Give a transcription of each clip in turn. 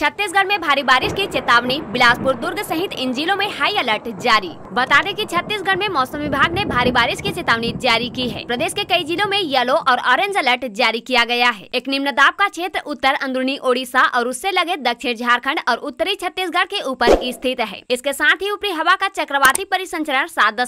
छत्तीसगढ़ में भारी बारिश की चेतावनी, बिलासपुर दुर्ग सहित इन जिलों में हाई अलर्ट जारी। बता दें कि छत्तीसगढ़ में मौसम विभाग ने भारी बारिश की चेतावनी जारी की है। प्रदेश के कई जिलों में येलो और ऑरेंज अलर्ट जारी किया गया है। एक निम्न दाब का क्षेत्र उत्तर, अंदरूनी ओडिशा और उससे लगे दक्षिण झारखंड और उत्तरी छत्तीसगढ़ के ऊपर स्थित है। इसके साथ ही ऊपरी हवा का चक्रवाती परिसंचरण सात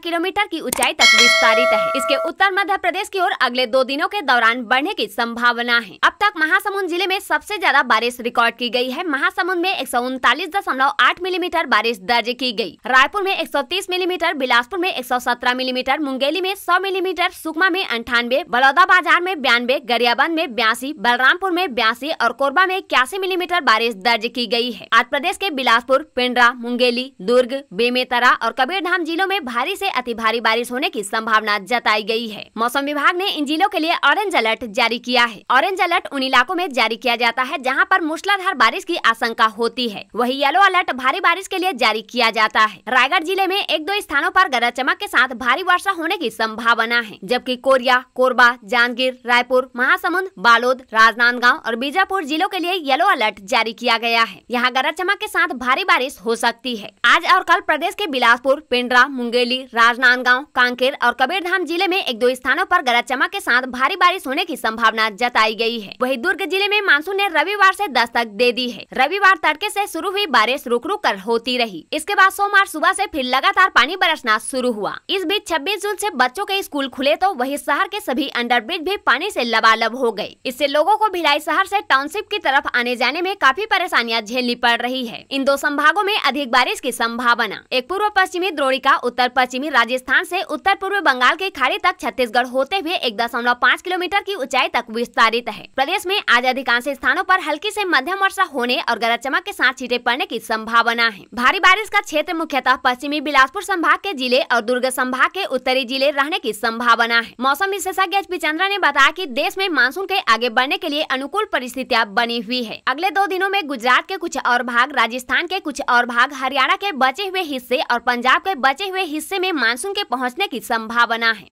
किलोमीटर की ऊंचाई तक विस्तारित है। इसके उत्तर मध्य प्रदेश की ओर अगले दो दिनों के दौरान बढ़ने की संभावना है। अब तक महासमुंद ज़िले में सबसे ज़्यादा बारिश रिकॉर्ड की गई है। महासमुंद में एक मिलीमीटर बारिश दर्ज की गई। रायपुर में 130 मिलीमीटर, बिलासपुर में 117 मिलीमीटर, मुंगेली में 100 मिलीमीटर, सुकमा में अंठानवे बलौदा बाज़ार में बयानवे, गरियाबंद में बयासी, बलरामपुर में बयासी और कोरबा में इक्यासी मिलीमीटर बारिश दर्ज की गई है। आज प्रदेश के बिलासपुर, पिंडरा, मुंगेली, दुर्ग, बेमेतरा और कबीरधाम जिलों में भारी ऐसी अति भारी बारिश होने की संभावना जताई गई है। मौसम विभाग ने इन जिलों के लिए ऑरेंज अलर्ट जारी किया है। ऑरेंज अलर्ट उन इलाकों में जारी किया जाता है जहाँ पर मूसलाधार बारिश की आशंका होती है। वही येलो अलर्ट भारी बारिश के लिए जारी किया जाता है। रायगढ़ ज़िले में एक दो स्थानों पर गरज चमक के साथ भारी वर्षा होने की संभावना है, जबकि कोरिया, कोरबा, जांजगीर, रायपुर, महासमुंद, बालोद, राजनांदगांव और बीजापुर जिलों के लिए येलो अलर्ट जारी किया गया है। यहाँ गरज चमक के साथ भारी बारिश हो सकती है। आज और कल प्रदेश के बिलासपुर, पिंडरा, मुंगेली, राजनांदगांव, कांकेर और कबीरधाम ज़िले में एक दो स्थानों पर गरज चमक के साथ भारी बारिश होने की संभावना जताई गई है। वही दुर्ग ज़िले में मानसून ने रविवार से दस्तक दे दी है। रविवार तड़के से शुरू हुई बारिश रुक रुक कर होती रही। इसके बाद सोमवार सुबह से फिर लगातार पानी बरसना शुरू हुआ। इस बीच 26 जून से बच्चों के स्कूल खुले तो वही शहर के सभी अंडरब्रिज भी पानी से लबालब हो गए। इससे लोगों को भिलाई शहर से टाउनशिप की तरफ़ आने जाने में काफ़ी परेशानियाँ झेलनी पड़ रही है। इन दो संभागों में अधिक बारिश की संभावना। एक पूर्व पश्चिमी द्रोणिका, उत्तर पश्चिमी राजस्थान से उत्तर पूर्व बंगाल की खाड़ी तक छत्तीसगढ़ होते हुए एक दशमलव पाँच किलोमीटर की ऊंचाई तक विस्तारित है। प्रदेश में आज अधिकांश स्थानों पर हल्की से मध्यम वर्षा होने और गरज चमक के साथ छीटे पड़ने की संभावना है। भारी बारिश का क्षेत्र मुख्यतः पश्चिमी बिलासपुर संभाग के ज़िले और दुर्ग संभाग के उत्तरी ज़िले रहने की संभावना है। मौसम विशेषज्ञ एच पी चंद्रा ने बताया की देश में मानसून के आगे बढ़ने के लिए अनुकूल परिस्थितियाँ बनी हुई है। अगले दो दिनों में गुजरात के कुछ और भाग, राजस्थान के कुछ और भाग, हरियाणा के बचे हुए हिस्से और पंजाब के बचे हुए हिस्से में मानसून के पहुँचने की संभावना है।